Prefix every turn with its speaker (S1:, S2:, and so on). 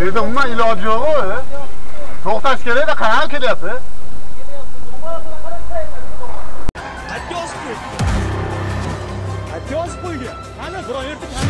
S1: Endi umuman iloji yo'q-ku. To'xtash kerak-da, qayerga kelyapsiz? Atyoz qo'yga. Qani, biror yerda